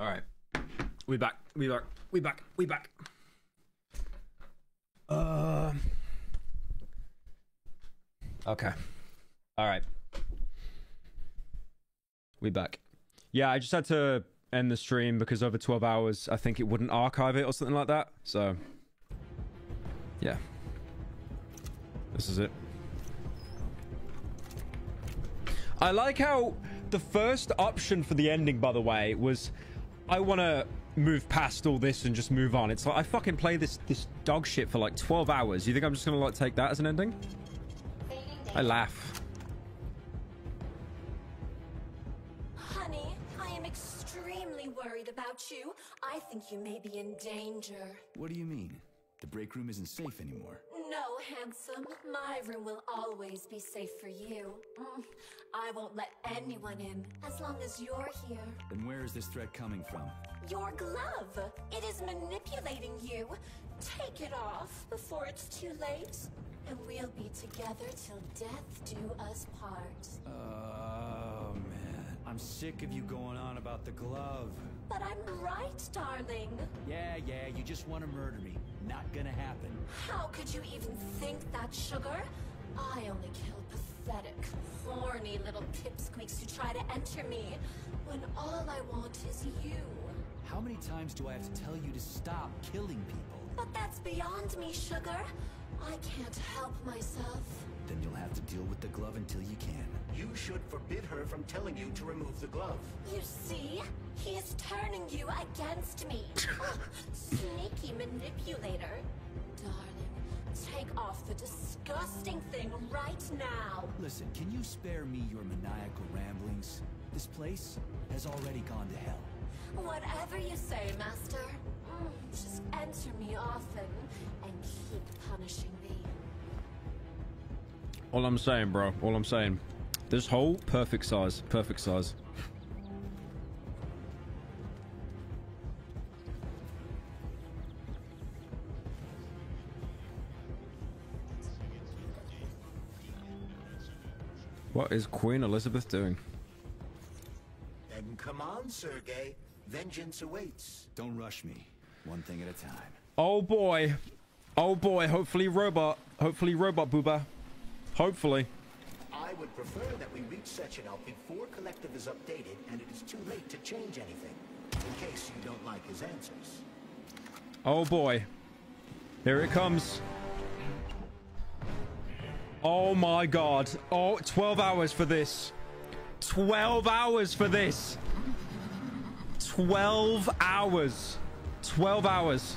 All right. We back. We back. We back. We back. Uh. Okay. All right. We back. Yeah, I just had to end the stream because over 12 hours, I think it wouldn't archive it or something like that. So, yeah. This is it. I like how the first option for the ending, by the way, was I want to move past all this and just move on. It's like I fucking play this this dog shit for like 12 hours. You think I'm just gonna like take that as an ending? I laugh. Honey, I am extremely worried about you. I think you may be in danger. What do you mean? The break room isn't safe anymore. No, handsome. My room will always be safe for you. Mm, I won't let anyone in as long as you're here. Then where is this threat coming from? Your glove. It is manipulating you. Take it off before it's too late. And we'll be together till death do us part. Oh, man. I'm sick of you going on about the glove. But I'm right, darling. Yeah, yeah, you just want to murder me. Not gonna happen. How could you even think that, Sugar? I only kill pathetic, horny little pipsqueaks who try to enter me, when all I want is you. How many times do I have to tell you to stop killing people? But that's beyond me, Sugar. I can't help myself. Then you'll have to deal with the glove until you can. You should forbid her from telling you to remove the glove. You see? He is turning you against me. Sneaky manipulator. Darling, take off the disgusting thing right now. Listen, can you spare me your maniacal ramblings? This place has already gone to hell. Whatever you say, Master. Mm, Just enter me often and keep punishing me. All I'm saying, bro. All I'm saying. This hole, perfect size. Perfect size. What is Queen Elizabeth doing? Then come on, Sergey. Vengeance awaits. Don't rush me. One thing at a time. Oh boy. Oh boy. Hopefully robot. Hopefully robot booba. Hopefully. I would prefer that we reach before Collective is updated and it is too late to change anything. In case you don't like his answers. Oh boy. Here it comes. Oh my god. Oh, 12 hours for this. 12 hours for this. 12 hours. 12 hours.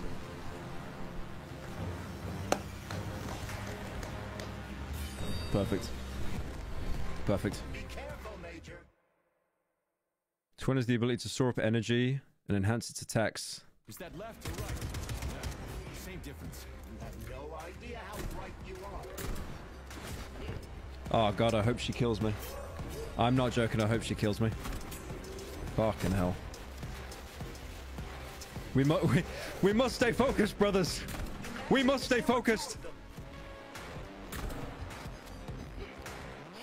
Perfect. Perfect. Be careful, Major. Twin has the ability to store up energy and enhance its attacks. Is that left or right? Same difference. You have no idea how right you are. Oh god, I hope she kills me. I'm not joking, I hope she kills me. Fucking hell. We, mu we, we must stay focused, brothers. We must stay focused.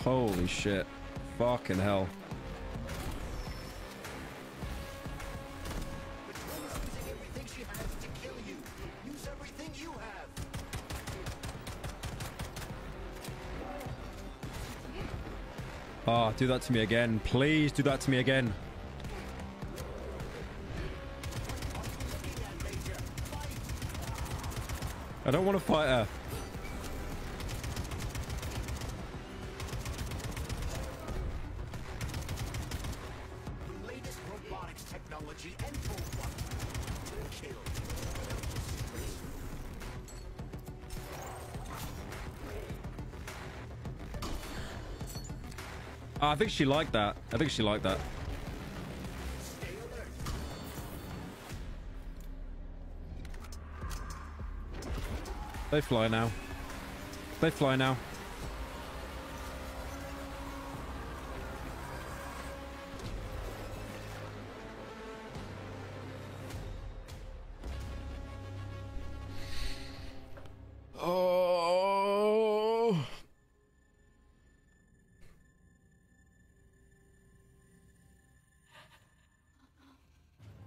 Holy shit. Fucking hell. Have. Oh, do that to me again. Please do that to me again. I don't want to fight her. I think she liked that. I think she liked that. They fly now. They fly now.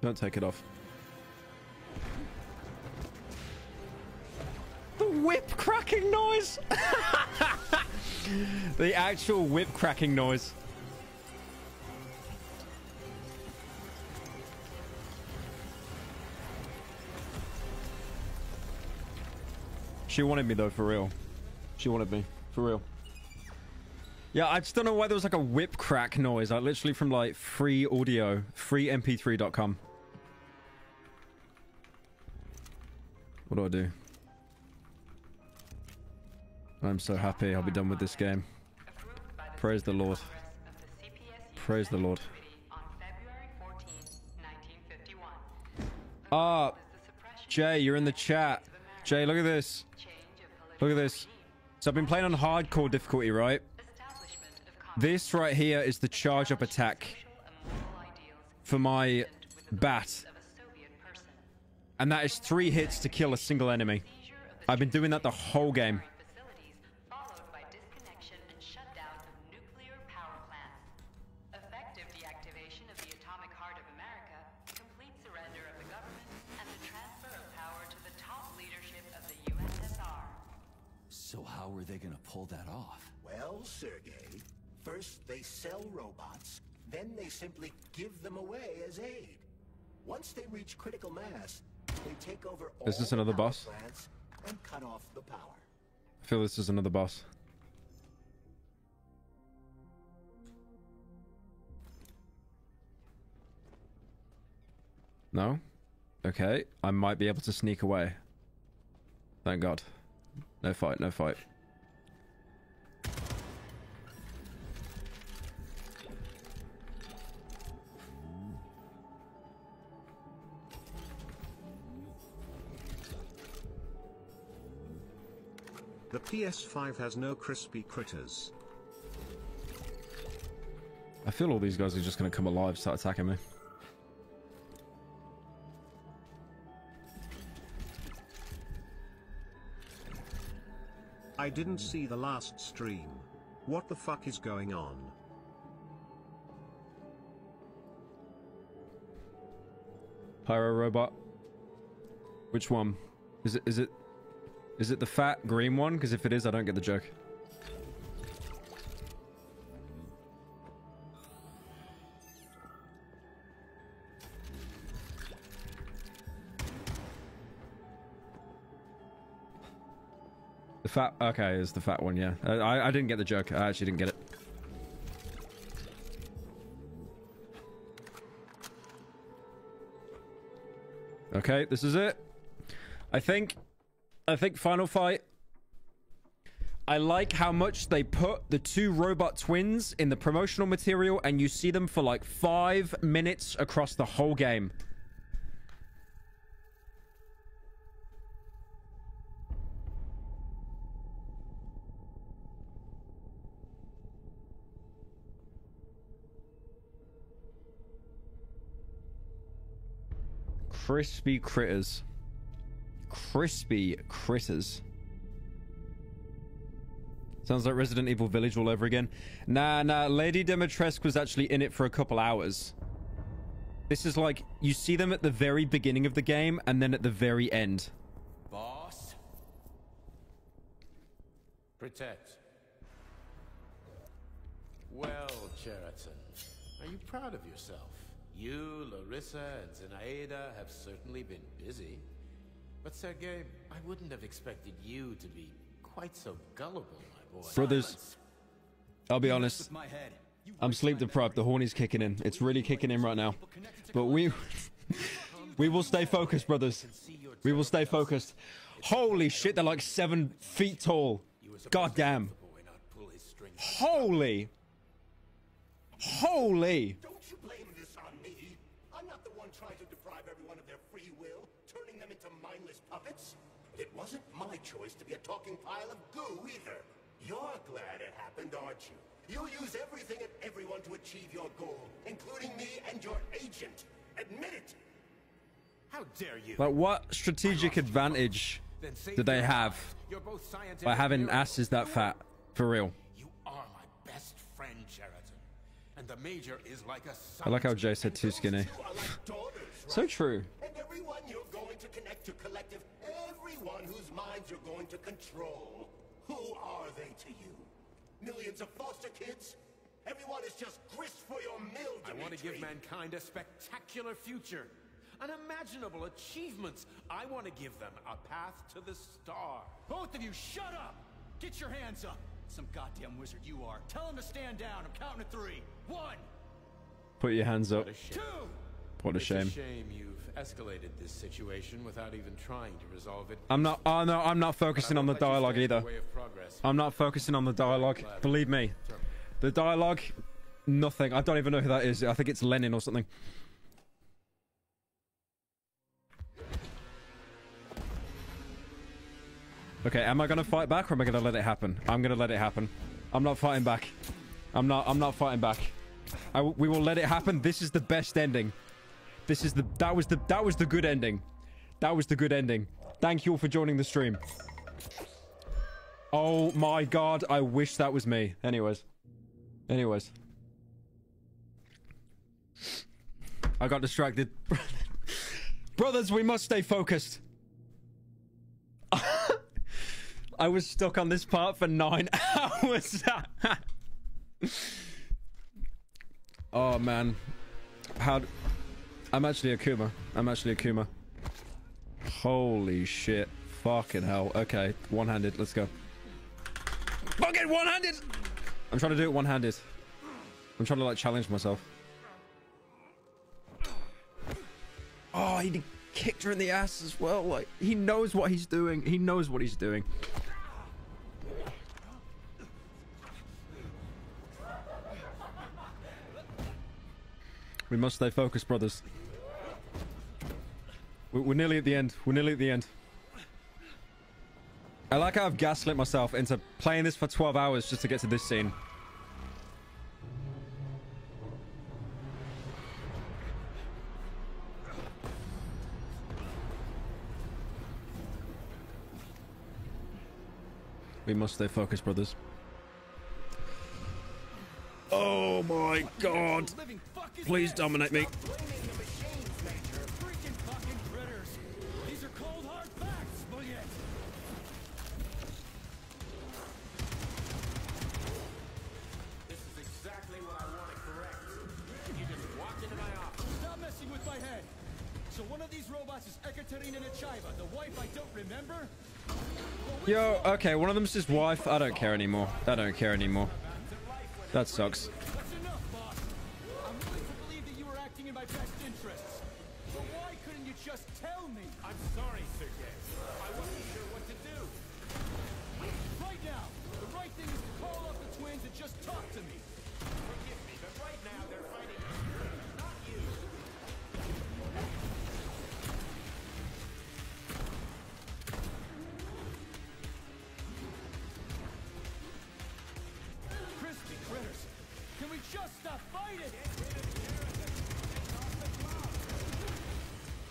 Don't take it off. The whip cracking noise! the actual whip cracking noise. She wanted me though, for real. She wanted me, for real. Yeah, I just don't know why there was like a whip crack noise. Like literally from like free audio, freemp3.com. What do I do? I'm so happy I'll be done with this game. Praise the Lord. Praise the Lord. Ah, Jay, you're in the chat. Jay, look at this. Look at this. So I've been playing on hardcore difficulty, right? This right here is the charge up attack for my bat. And that is three hits to kill a single enemy. I've been doing that the whole game. Effective deactivation of the atomic heart of America, complete surrender of the government, and the transfer of power to the top leadership of the USSR. So how were they gonna pull that off? Well, Sergey, first they sell robots, then they simply give them away as aid. Once they reach critical mass, they take over Is this another boss? and cut off the power. I feel this is another boss. No? Okay. I might be able to sneak away. Thank God. No fight, no fight. PS5 has no crispy critters. I feel all these guys are just going to come alive, start attacking me. I didn't see the last stream. What the fuck is going on? Pyro robot. Which one? Is it is it is it the fat green one? Because if it is, I don't get the joke. The fat, okay, is the fat one, yeah. Uh, I, I didn't get the joke. I actually didn't get it. Okay, this is it. I think, I think final fight. I like how much they put the two robot twins in the promotional material and you see them for like five minutes across the whole game. Crispy critters. Crispy critters. Sounds like Resident Evil Village all over again. Nah, nah. Lady Dimitrescu was actually in it for a couple hours. This is like, you see them at the very beginning of the game and then at the very end. Boss? Protect. Well, Cheriton, are you proud of yourself? You, Larissa, and Zenaida have certainly been busy. But Sergei, I wouldn't have expected you to be quite so gullible, my boy. Brothers, I'll be honest. I'm sleep deprived. The horny's kicking in. It's really kicking in right now. But we we will stay focused, brothers. We will stay focused. Holy shit, they're like seven feet tall. God damn. Holy. Holy. Puppets. It wasn't my choice to be a talking pile of goo either. You're glad it happened, aren't you? You'll use everything and everyone to achieve your goal, including me and your agent. Admit it! How dare you? Like, what strategic advantage do they have. You're both by having asses that fat? For real. You are my best friend, Cheriton. And the Major is like a son. I like how Jay said too skinny. So true. And everyone you're going to connect to collective, everyone whose minds you're going to control. Who are they to you? Millions of foster kids? Everyone is just grist for your mill, I want to give mankind a spectacular future. Unimaginable achievements. I want to give them a path to the star. Both of you, shut up! Get your hands up! Some goddamn wizard you are. Tell him to stand down. I'm counting to three. One, Put your hands up. What a shame. two. What a It's shame. A shame you've escalated this situation without even trying to resolve it. I'm not. Oh no, I'm not focusing on the dialogue stand in the either. way of progress. I'm not focusing on the dialogue. Believe me, the dialogue, nothing. I don't even know who that is. I think it's Lenin or something. Okay, am I gonna fight back or am I gonna let it happen? I'm gonna let it happen. I'm not fighting back. I'm not. I'm not fighting back. I we will let it happen. This is the best ending. This is the. That was the. That was the good ending. That was the good ending. Thank you all for joining the stream. Oh my god, I wish that was me. Anyways. Anyways. I got distracted. Brothers, we must stay focused. I was stuck on this part for nine hours. oh man. How I'm actually a Kuma. I'm actually a Kuma. Holy shit. Fucking hell. Okay, one-handed. Let's go. Fucking one-handed! I'm trying to do it one-handed. I'm trying to like challenge myself. Oh, he kicked her in the ass as well. Like he knows what he's doing. He knows what he's doing. We must stay focused, brothers. We- We're nearly at the end. We're nearly at the end. I like how I've gaslit myself into playing this for 12 hours just to get to this scene. We must stay focused, brothers. Oh my god. Please dominate me. Yo, okay, one of them's his wife. I don't care anymore. I don't care anymore. That sucks.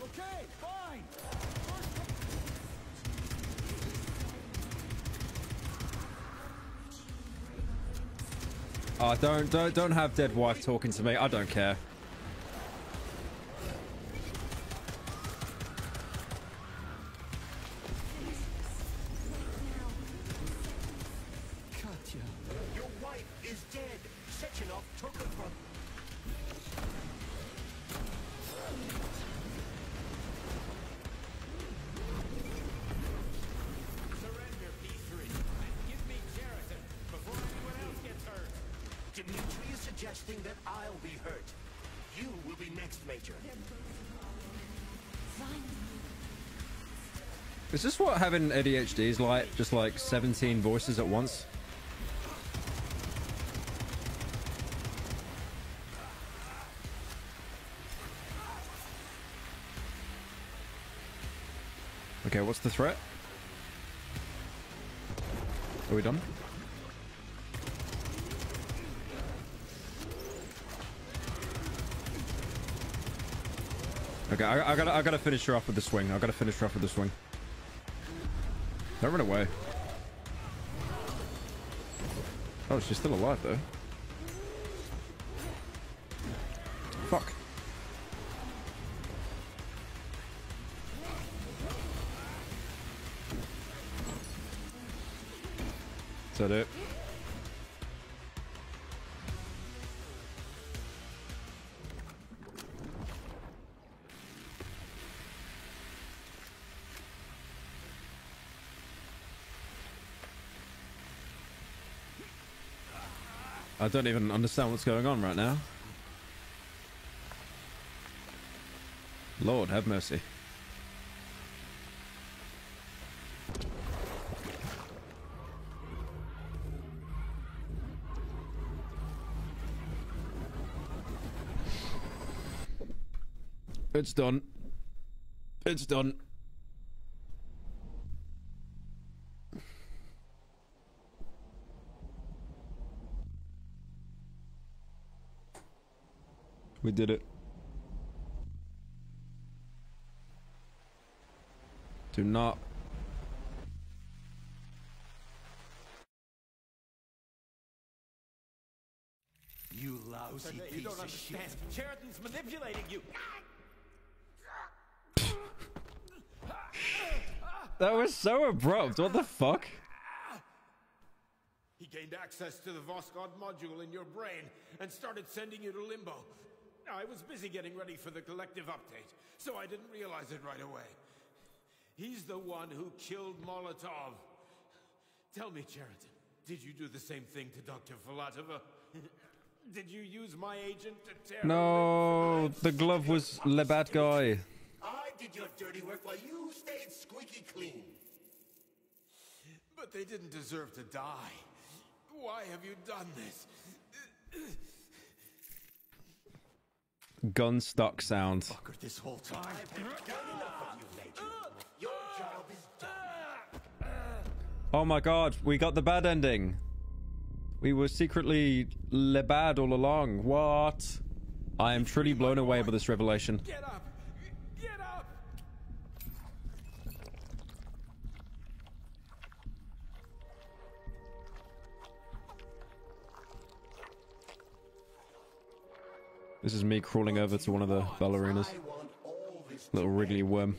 Okay, fine. Oh, don't, don't, don't have dead wife talking to me. I don't care. Having ADHD is like? Just like 17 voices at once? Okay, what's the threat? Are we done? Okay, I, I gotta, I gotta finish her off with the swing. I gotta finish her off with the swing. Don't run away. Oh, she's still alive, though. Fuck. Is that it? I don't even understand what's going on right now. Lord, have mercy. It's done. It's done. We did it. Do not. You lousy You piece don't of understand. shit. Cheriton's manipulating you. That was so abrupt. What the fuck? He gained access to the Voskhod module in your brain and started sending you to Limbo. I was busy getting ready for the collective update, so I didn't realize it right away. He's the one who killed Molotov. Tell me, Cheriton, did you do the same thing to Dr. Filatova? did you use my agent to tear No, the glove was the bad guy. I did your dirty work while you stayed squeaky clean. But they didn't deserve to die. Why have you done this? Gun stock sound. This whole time. Done enough of you, Major. Your job is done. Oh my god, we got the bad ending. We were secretly le bad all along. What? I am truly blown away by this revelation. This is me crawling over to one of the ballerinas. I want all this Little wriggly worm.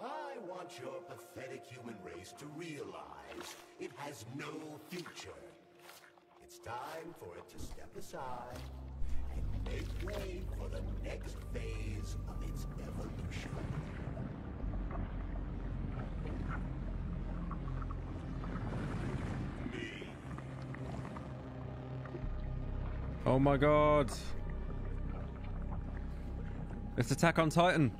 I want your pathetic human race to realize it has no future. It's time for it to step aside and make way for the next phase of its evolution. Oh my god. It's Attack on Titan.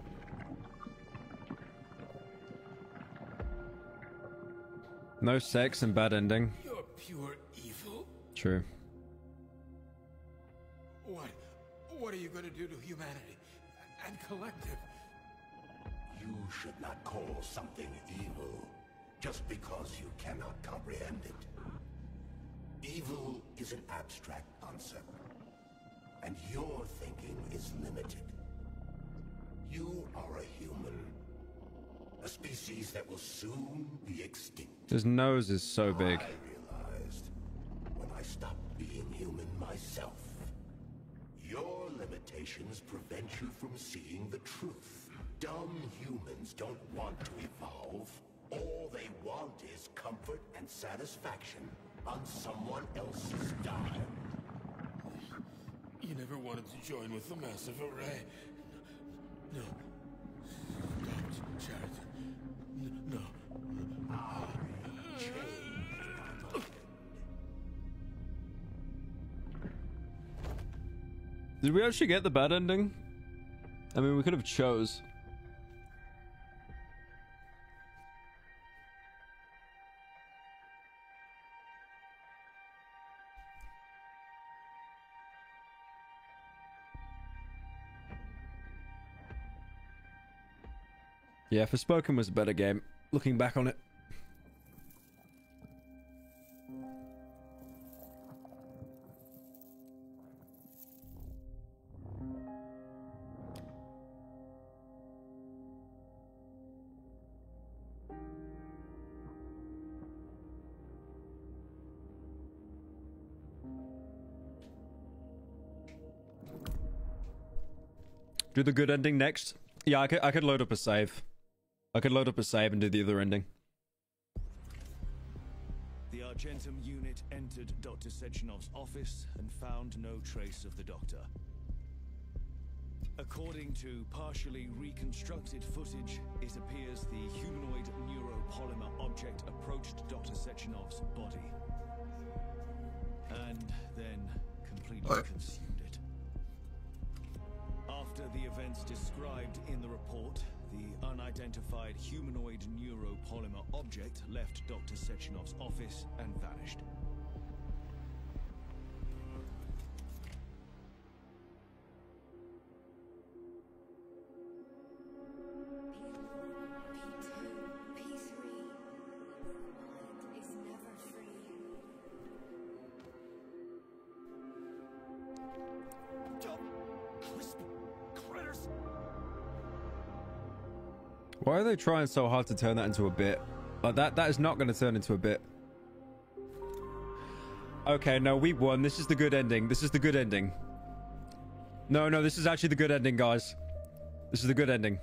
No sex and bad ending. You're pure evil. True. What? What are you going to do to humanity and collective? You should not call something evil just because you cannot comprehend it. Evil is an abstract concept, and your thinking is limited. You are a human, a species that will soon be extinct. His nose is so big. I realized when I stopped being human myself. Your limitations prevent you from seeing the truth. Dumb humans don't want to evolve. All they want is comfort and satisfaction on someone else's dime. You never wanted to join with the massive array. No. Don't, Cheriton. No. Did we actually get the bad ending? I mean, we could have chose. Yeah, Forspoken was a better game. Looking back on it. Do the good ending next. Yeah, I could, I could load up a save. I could load up a save and do the other ending. The Argentum unit entered Dr. Sechenov's office and found no trace of the doctor. According to partially reconstructed footage, it appears the humanoid neuropolymer object approached Dr. Sechenov's body. And then completely What? consumed it. After the events described in the report, the unidentified humanoid neuropolymer object left Dr. Sechenov's office and vanished. They trying so hard to turn that into a bit? Like that that is not going to turn into a bit. Okay, no, we won. This is the good ending. This is the good ending. No, no, this is actually the good ending, guys. This is the good ending.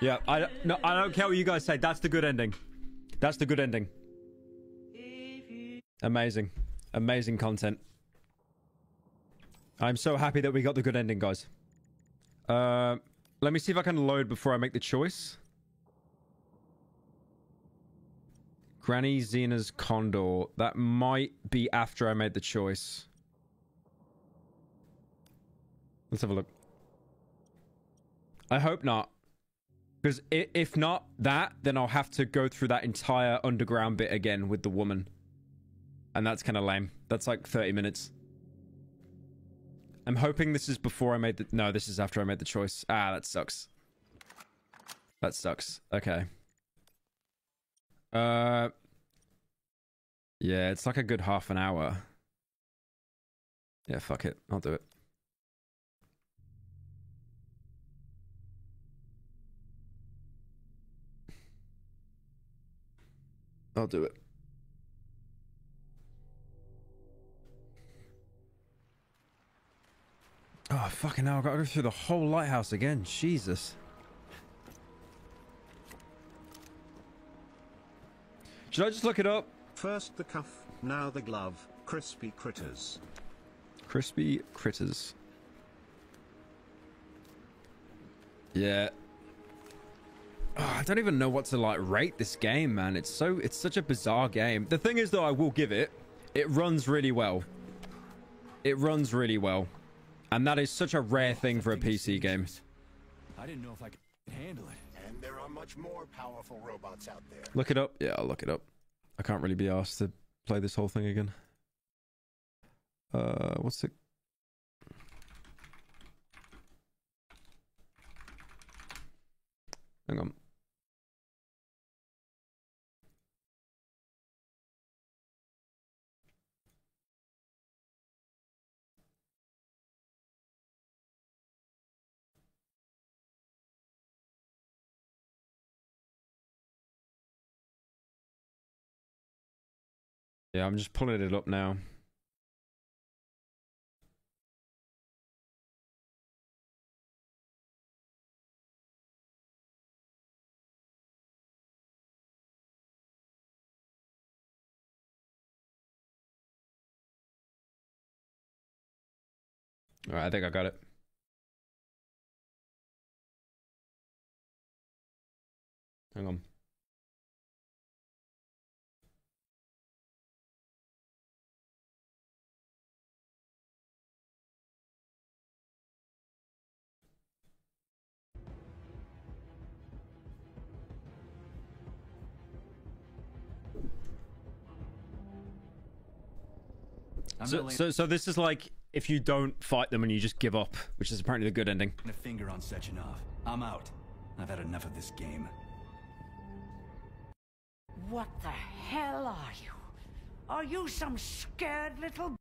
Yeah, I no, I don't care what you guys say. That's the good ending. That's the good ending. Amazing, amazing content. I'm so happy that we got the good ending, guys. Uh, let me see if I can load before I make the choice. Granny Xena's Condor. That might be after I made the choice. Let's have a look. I hope not. Because if not that, then I'll have to go through that entire underground bit again with the woman. And that's kind of lame. That's like 30 minutes. I'm hoping this is before I made the... No, this is after I made the choice. Ah, that sucks. That sucks. Okay. Uh... Yeah, it's like a good half an hour. Yeah, fuck it. I'll do it. I'll do it. Oh, fucking hell. I've got to go through the whole lighthouse again. Jesus. Should I just look it up? First the cuff, now the glove, crispy critters. Crispy critters. Yeah. Oh, I don't even know what to like rate this game, man. It's so it's such a bizarre game. The thing is though, I will give it. It runs really well. It runs really well. And that is such a rare thing for a PC game. I didn't know if I could handle it. And there are much more powerful robots out there. Look it up. Yeah, I'll look it up. I can't really be asked to play this whole thing again. Uh, what's it? Hang on. Yeah, I'm just pulling it up now. All right, I think I got it. Hang on. So, so, so this is like if you don't fight them and you just give up, which is apparently the good ending. a finger on Sechenov. I'm out. I've had enough of this game. What the hell are you? Are you some scared little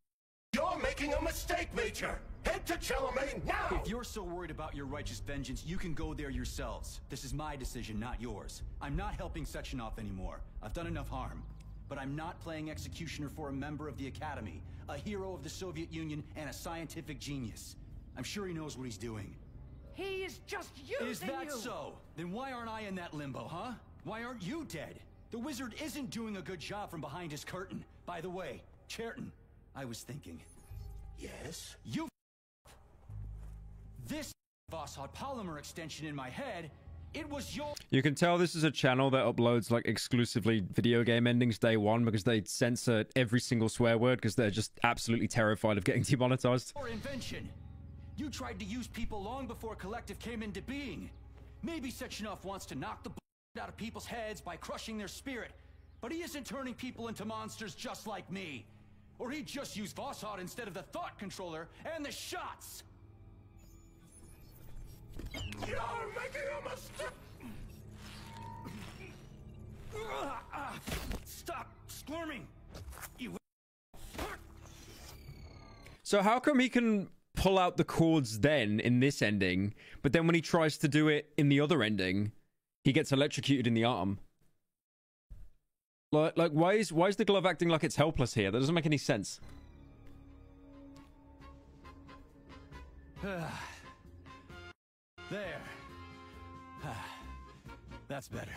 You're making a mistake, Major! Head to Chelomey now! If you're so worried about your righteous vengeance, you can go there yourselves. This is my decision, not yours. I'm not helping Sechenov anymore. I've done enough harm. But I'm not playing executioner for a member of the Academy, a hero of the Soviet Union, and a scientific genius. I'm sure he knows what he's doing. He is just using Is that you. so? Then why aren't I in that limbo, huh? Why aren't you dead? The wizard isn't doing a good job from behind his curtain. By the way, Cheriton, I was thinking. Yes? You This Voskhod polymer extension in my head, it was your You can tell this is a channel that uploads like exclusively video game endings day one because they censor every single swear word because they're just absolutely terrified of getting demonetized. Your invention. You tried to use people long before Collective came into being. Maybe Sechenov wants to knock the b- out of people's heads by crushing their spirit, but he isn't turning people into monsters just like me. Or he'd just use Voskhod instead of the thought controller and the shots. You're making a mistake! Stop squirming! You So how come he can pull out the cords then in this ending, but then when he tries to do it in the other ending, he gets electrocuted in the arm? Like, like why is why is the glove acting like it's helpless here? That doesn't make any sense. That's better.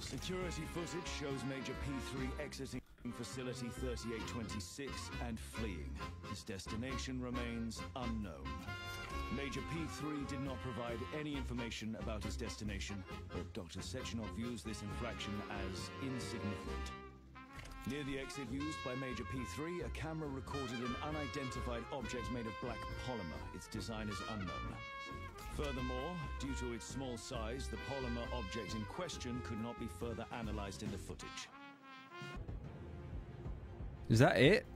Security footage shows Major P3 exiting Facility 3826 and fleeing. His destination remains unknown. Major P3 did not provide any information about his destination, but Dr. Sechenov views this infraction as insignificant. Near the exit used by Major P3, a camera recorded an unidentified object made of black polymer. Its design is unknown. Furthermore, due to its small size, the polymer object in question could not be further analyzed in the footage. Is that it?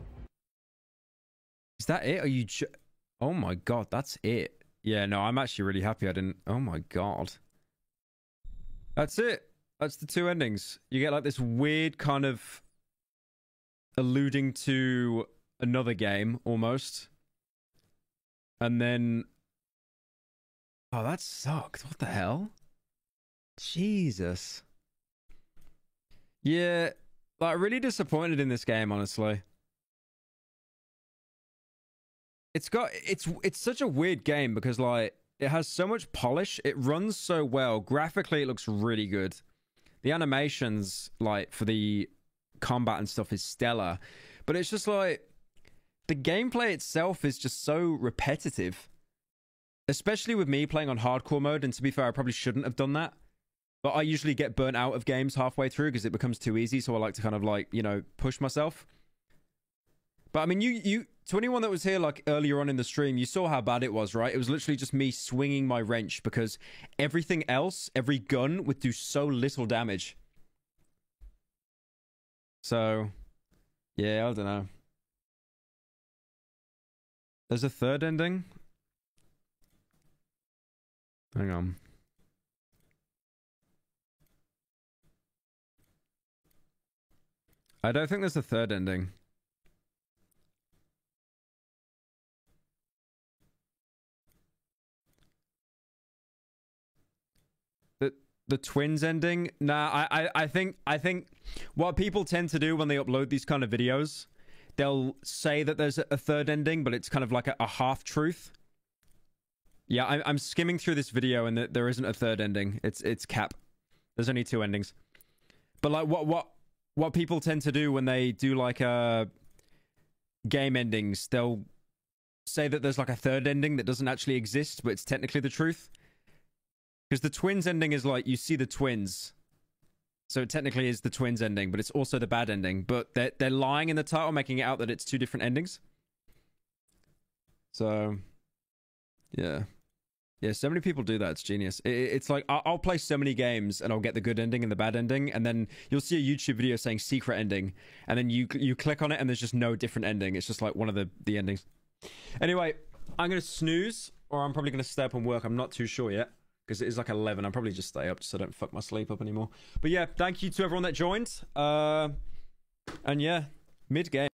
Is that it? Are you? Oh my god, that's it. Yeah, no, I'm actually really happy I didn't. Oh my god. That's it. That's the two endings. You get like this weird kind of alluding to another game almost. And then Oh, that sucked. What the hell? Jesus. Yeah, like really disappointed in this game, honestly. It's got it's it's such a weird game because like it has so much polish, it runs so well. Graphically it looks really good. The animations like for the combat and stuff is stellar. But it's just like the gameplay itself is just so repetitive. Especially with me playing on hardcore mode and to be fair I probably shouldn't have done that. But I usually get burnt out of games halfway through because it becomes too easy. So I like to kind of like, you know, push myself. But I mean, you, you, to anyone that was here like earlier on in the stream, you saw how bad it was, right? It was literally just me swinging my wrench because everything else, every gun would do so little damage. So, yeah, I don't know. There's a third ending. Hang on. I don't think there's a third ending. The the twins ending? Nah, I, I, I think I think what people tend to do when they upload these kind of videos, they'll say that there's a third ending, but it's kind of like a, a half truth. Yeah, I'm I'm skimming through this video and there isn't a third ending. It's it's cap. There's only two endings. But like what what what people tend to do when they do like uh game endings, they'll say that there's like a third ending that doesn't actually exist, but it's technically the truth. Because the twins ending is like you see the twins. So it technically is the twins ending, but it's also the bad ending. But they're they're lying in the title, making it out that it's two different endings. So yeah. Yeah, so many people do that. It's genius. It's like I'll, play so many games and I'll get the good ending and the bad ending, and then you'll see a YouTube video saying secret ending, and then you you click on it and there's just no different ending. It's just like one of the the endings. Anyway, I'm gonna snooze, or I'm probably gonna stay up and work. I'm not too sure yet because it is like 11. I'll probably just stay up so I don't fuck my sleep up anymore. But yeah, thank you to everyone that joined. Uh, and yeah, mid game.